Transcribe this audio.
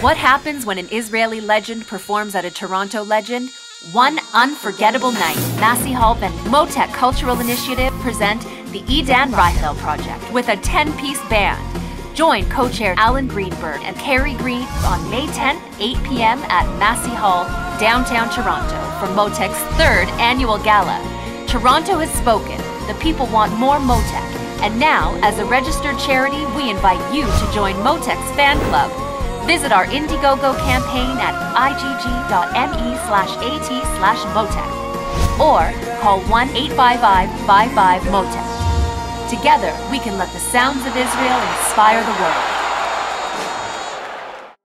What happens when an Israeli legend performs at a Toronto legend? One unforgettable night, Massey Hall and Motek Cultural Initiative present the Idan Raichel Project with a 10-piece band. Join co-chair Alan Greenberg and Cary Green on May 10th, 8 p.m. at Massey Hall, downtown Toronto for Motek's third annual gala. Toronto has spoken. The people want more Motek. And now, as a registered charity, we invite you to join Motek's fan club. Visit our Indiegogo campaign at igg.me slash at slash Motek or call 1-855-55-MOTEK. Together, we can let the sounds of Israel inspire the world.